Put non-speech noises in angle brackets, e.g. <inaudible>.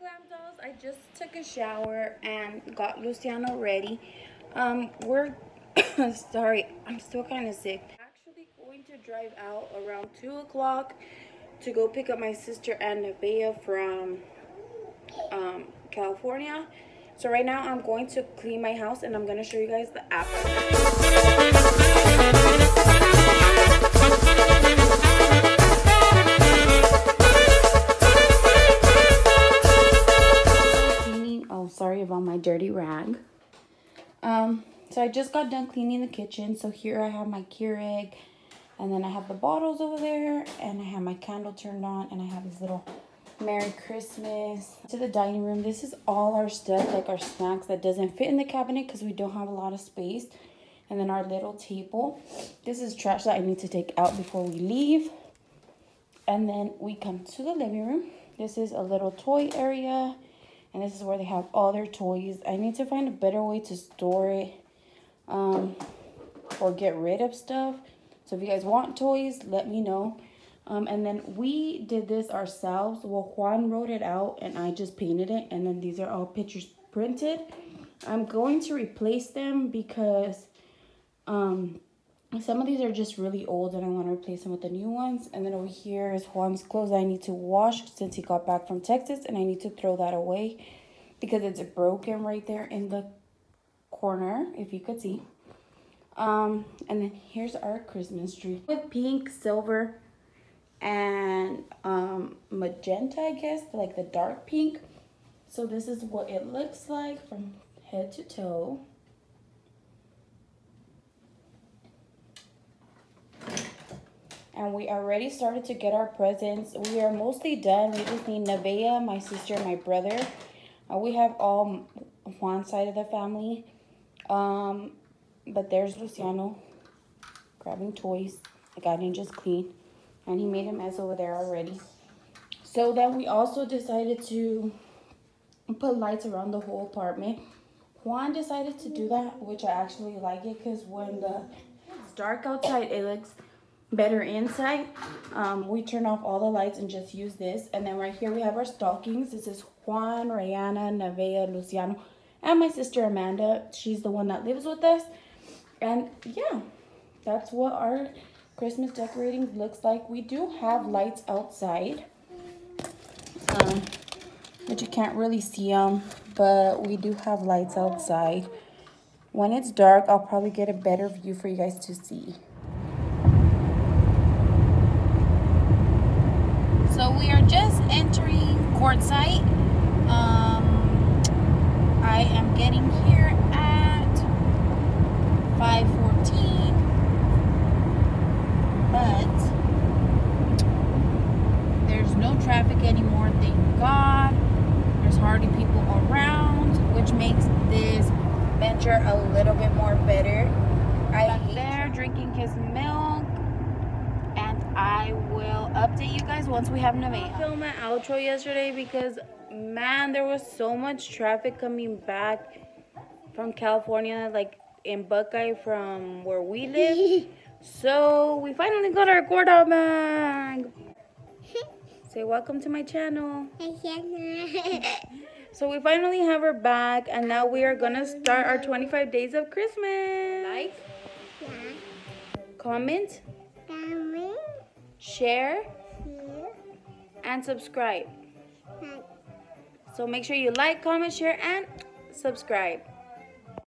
Glam Dolls. I just took a shower and got Luciano ready. Um, we're <coughs> sorry, I'm still kind of sick. Actually going to drive out around two o'clock to go pick up my sister and Nevaeh from um, California. So right now I'm going to clean my house and I'm going to show you guys the after. Sorry about my dirty rag. Um, so I just got done cleaning the kitchen. So here I have my Keurig. And then I have the bottles over there. And I have my candle turned on. And I have this little Merry Christmas. To the dining room. This is all our stuff, like our snacks that doesn't fit in the cabinet because we don't have a lot of space. And then our little table. This is trash that I need to take out before we leave. And then we come to the living room. This is a little toy area. And this is where they have all their toys. I need to find a better way to store it um, or get rid of stuff. So if you guys want toys, let me know. Um, and then we did this ourselves. Well, Juan wrote it out and I just painted it. And then these are all pictures printed. I'm going to replace them because um, some of these are just really old and I want to replace them with the new ones. And then over here is Juan's clothes I need to wash since he got back from Texas. And I need to throw that away because it's broken right there in the corner, if you could see. Um, and then here's our Christmas tree with pink, silver, and um, magenta, I guess, like the dark pink. So this is what it looks like from head to toe. We already started to get our presents. We are mostly done. We just need Nevaeh, my sister, my brother. Uh, we have all one side of the family. Um, but there's Luciano grabbing toys. I got him just clean. And he made a mess over there already. So then we also decided to put lights around the whole apartment. Juan decided to do that, which I actually like it because when the, it's dark outside, it looks better insight Um, we turn off all the lights and just use this. And then right here we have our stockings. This is Juan, Reyanna, Nevaeh, Luciano, and my sister Amanda. She's the one that lives with us. And yeah, that's what our Christmas decorating looks like. We do have lights outside. Um, but you can't really see them. But we do have lights outside. When it's dark, I'll probably get a better view for you guys to see. We are just entering Quartzsite. Um, I am getting here at 5.14. But there's no traffic anymore, thank God. There's hardly people around, which makes this venture a little bit more better. I there drinking his milk I will update you guys once we have Nevaeh. I filmed my outro yesterday because, man, there was so much traffic coming back from California, like in Buckeye from where we live. <laughs> so we finally got our Gorda bag. <laughs> Say welcome to my channel. <laughs> so we finally have her back and now we are gonna start our 25 days of Christmas. Like? Yeah. Comment? Comment share, and subscribe. So make sure you like, comment, share, and subscribe.